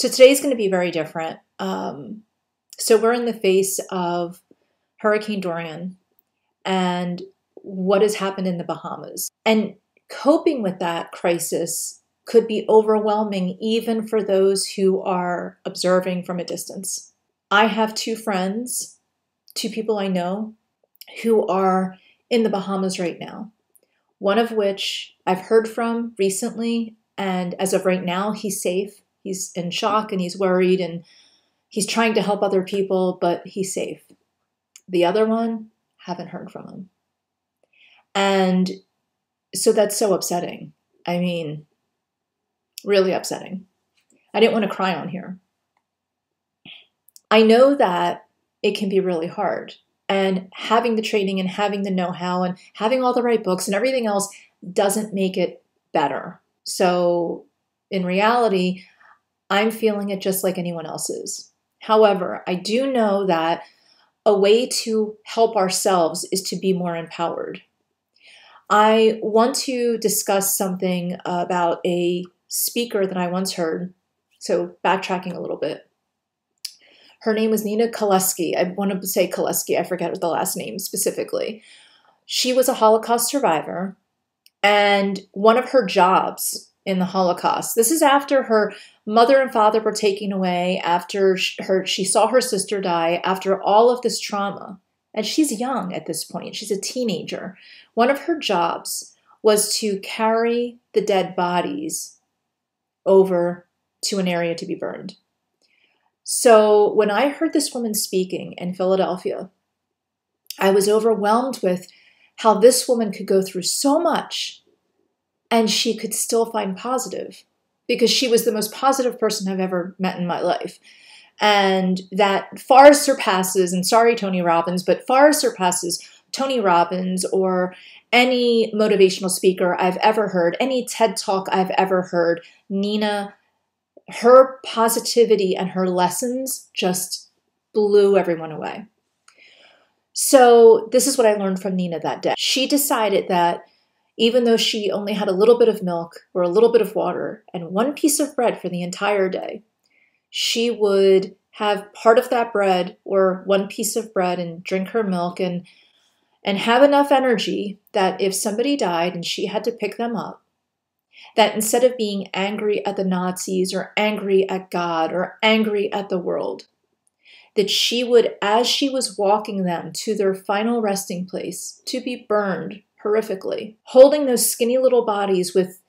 So today's going to be very different. Um, so we're in the face of Hurricane Dorian and what has happened in the Bahamas. And coping with that crisis could be overwhelming even for those who are observing from a distance. I have two friends, two people I know, who are in the Bahamas right now. One of which I've heard from recently, and as of right now, he's safe. He's in shock and he's worried and he's trying to help other people, but he's safe. The other one, haven't heard from him. And so that's so upsetting. I mean, really upsetting. I didn't want to cry on here. I know that it can be really hard. And having the training and having the know how and having all the right books and everything else doesn't make it better. So, in reality, I'm feeling it just like anyone else is. However, I do know that a way to help ourselves is to be more empowered. I want to discuss something about a speaker that I once heard. So, backtracking a little bit. Her name was Nina Kaleski. I want to say Kaleski, I forget the last name specifically. She was a Holocaust survivor, and one of her jobs in the Holocaust, this is after her mother and father were taken away, after her she saw her sister die, after all of this trauma. And she's young at this point. She's a teenager. One of her jobs was to carry the dead bodies over to an area to be burned. So when I heard this woman speaking in Philadelphia, I was overwhelmed with how this woman could go through so much and she could still find positive because she was the most positive person I've ever met in my life. And that far surpasses, and sorry, Tony Robbins, but far surpasses Tony Robbins or any motivational speaker I've ever heard, any TED talk I've ever heard. Nina her positivity and her lessons just blew everyone away. So, this is what I learned from Nina that day. She decided that even though she only had a little bit of milk or a little bit of water and one piece of bread for the entire day, she would have part of that bread or one piece of bread and drink her milk and and have enough energy that if somebody died and she had to pick them up that instead of being angry at the Nazis or angry at God or angry at the world, that she would, as she was walking them to their final resting place, to be burned horrifically, holding those skinny little bodies with,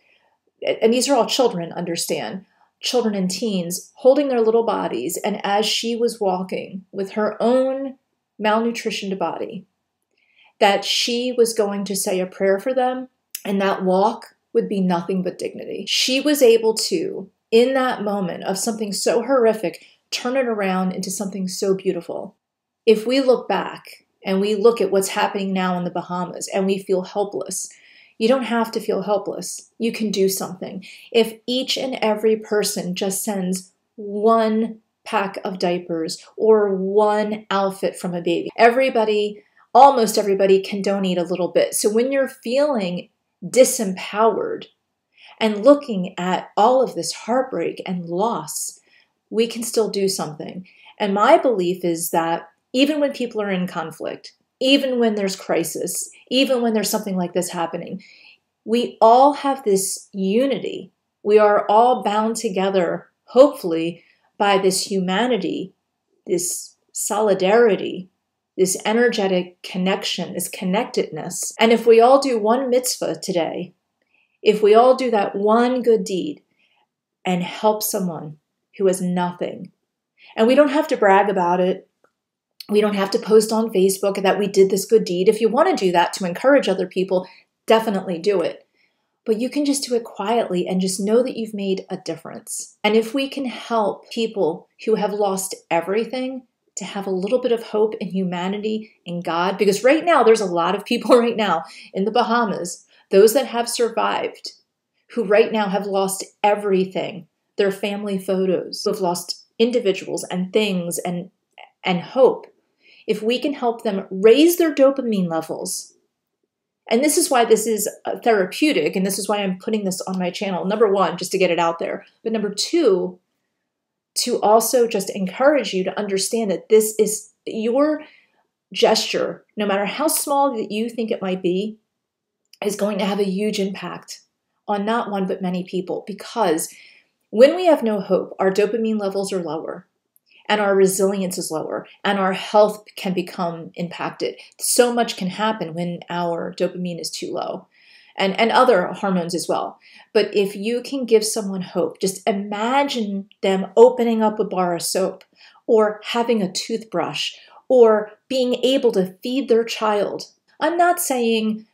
and these are all children, understand, children and teens, holding their little bodies, and as she was walking with her own malnutritioned body, that she was going to say a prayer for them, and that walk would be nothing but dignity. She was able to, in that moment of something so horrific, turn it around into something so beautiful. If we look back and we look at what's happening now in the Bahamas and we feel helpless, you don't have to feel helpless. You can do something. If each and every person just sends one pack of diapers or one outfit from a baby, everybody, almost everybody can donate a little bit. So when you're feeling disempowered and looking at all of this heartbreak and loss, we can still do something. And my belief is that even when people are in conflict, even when there's crisis, even when there's something like this happening, we all have this unity. We are all bound together, hopefully, by this humanity, this solidarity, this energetic connection, this connectedness. And if we all do one mitzvah today, if we all do that one good deed and help someone who has nothing, and we don't have to brag about it, we don't have to post on Facebook that we did this good deed. If you want to do that to encourage other people, definitely do it. But you can just do it quietly and just know that you've made a difference. And if we can help people who have lost everything, to have a little bit of hope in humanity in God because right now there's a lot of people right now in the Bahamas, those that have survived, who right now have lost everything, their family photos, who have lost individuals and things and and hope. If we can help them raise their dopamine levels, and this is why this is uh, therapeutic, and this is why I'm putting this on my channel. Number one, just to get it out there. But number two, to also just encourage you to understand that this is your gesture, no matter how small that you think it might be, is going to have a huge impact on not one but many people because when we have no hope, our dopamine levels are lower and our resilience is lower and our health can become impacted. So much can happen when our dopamine is too low and, and other hormones as well. But if you can give someone hope, just imagine them opening up a bar of soap or having a toothbrush or being able to feed their child. I'm not saying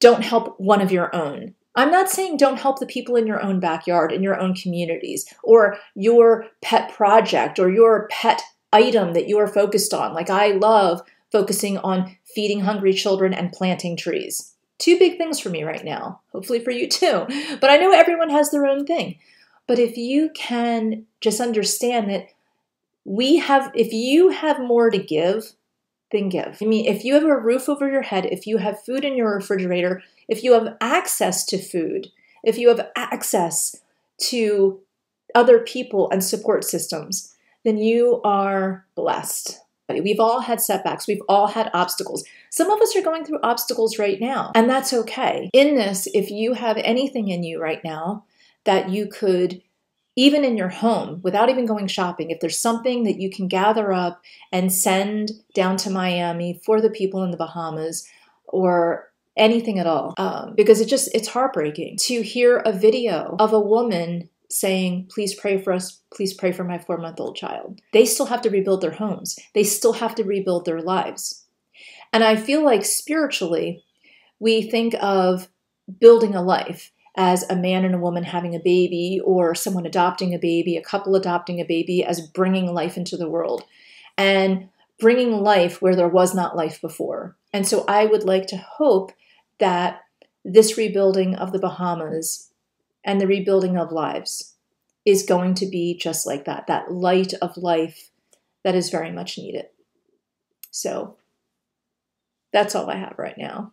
don't help one of your own. I'm not saying don't help the people in your own backyard, in your own communities, or your pet project or your pet item that you are focused on. Like I love focusing on feeding hungry children and planting trees. Two big things for me right now, hopefully for you too. But I know everyone has their own thing. But if you can just understand that we have, if you have more to give, then give. I mean, if you have a roof over your head, if you have food in your refrigerator, if you have access to food, if you have access to other people and support systems, then you are blessed. We've all had setbacks. We've all had obstacles. Some of us are going through obstacles right now, and that's okay. In this, if you have anything in you right now that you could even in your home without even going shopping, if there's something that you can gather up and send down to Miami for the people in the Bahamas or anything at all, um, because it just, it's heartbreaking to hear a video of a woman saying, please pray for us, please pray for my four month old child. They still have to rebuild their homes, they still have to rebuild their lives. And I feel like spiritually, we think of building a life as a man and a woman having a baby, or someone adopting a baby, a couple adopting a baby, as bringing life into the world and bringing life where there was not life before. And so I would like to hope that this rebuilding of the Bahamas and the rebuilding of lives is going to be just like that that light of life that is very much needed. So that's all I have right now.